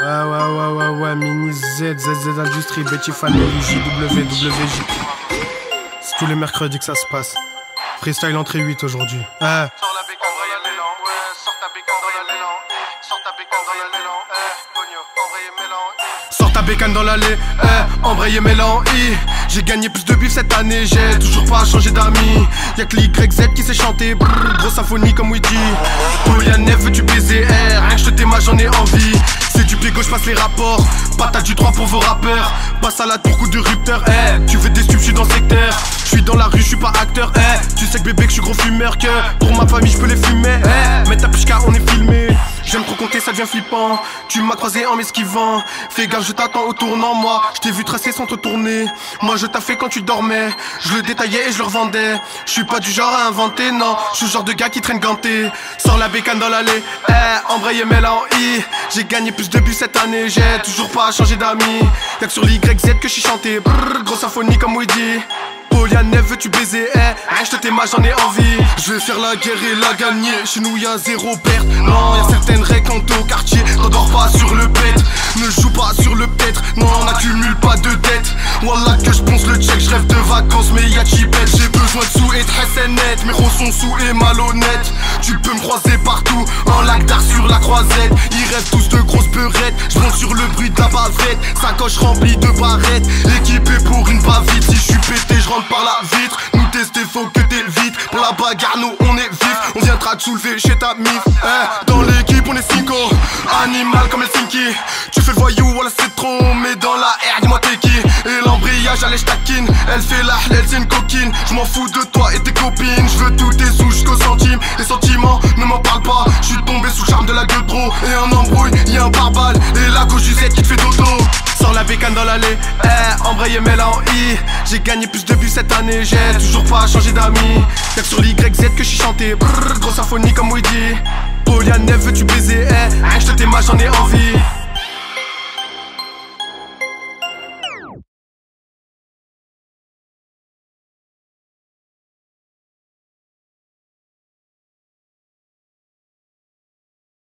Ouais, ouais, ouais, ouais, ouais, Mini Z, ZZ Industrie, Betty Family, JW, WJ. C'est tous les mercredis que ça se passe. Freestyle entrée 8 aujourd'hui. Eh. Sors ta bécane dans eh, eh, eh. L'allée, eh, embrayé mélan, i. J'ai gagné plus de bif cette année, j'ai toujours pas changé d'amis. Y'a que l'YZ qui sait chanter, brrr, grosse symphonie comme Witty. Polianef, veux-tu baiser, Passe les rapports. Patate du droit pour vos rappeurs. Passe à la tour, coup de rupteur, eh. Tu veux des stupes, je suis dans le secteur. Je suis dans la rue, je suis pas acteur, eh. Tu sais que bébé, que je suis gros fumeur, que pour ma famille, je peux les fumer, eh. Ça devient flippant. Tu m'as croisé en m'esquivant. Fais gaffe, je t'attends au tournant, moi. Je t'ai vu tracer sans te tourner. Moi, je t'ai fait quand tu dormais. Je le détaillais et je le revendais. Je suis pas du genre à inventer, non. Je suis le genre de gars qui traîne ganté. Sors la bécane dans l'allée. Eh, embrayé mélan I. J'ai gagné plus de buts cette année. J'ai toujours pas changé d'amis. Y'a que sur l'YZ que je suis chanté. Brrr, grosse symphonie comme Woody. Poliane, veux-tu baiser Eh, je te t'aime, j'en ai envie. Je vais faire la guerre et la gagner. Chez nous, y'a zéro perte. Non, y'a certaines règles au quartier. T'endors pas sur le bête. Ne joue pas sur le peut-être. Non, n'accumule pas de dettes. Wallah, que je pense le check. Je rêve de vacances, mais y'a chipette. J'ai besoin de sous et très net. Mes rôles sont sous et malhonnêtes. Tu peux me croiser partout. En lac d'art sur la croisette. De la bavette. Sacoche remplie de barrettes. Équipé pour une bavite. Si je suis pété, je rentre par la vitre. Nous tester, faut que t'es vite. Pour la bagarre, nous on est vif. On viendra te soulever chez ta mif. Eh, dans l'équipe, on est cinco. Animal comme Helsinki. Tu fais le voyou, voilà c'est trop. Elle fait la elle c'est une coquine. Je m'en fous de toi et tes copines. Je veux tous tes sous jusqu'au centime. Les sentiments, ne m'en parle pas. Je suis tombé sous le charme de la gueule trop. Et un embrouille, y'a un barbal. Et la Z qui te fait dodo. Sors la bécane dans l'allée, eh, embrayé mélan I J'ai gagné plus de buts cette année, j'ai toujours pas changé d'amis que sur l'YZ que je suis chanté, brrr, grosse symphonie comme Woody Poliane, veux-tu baiser, eh,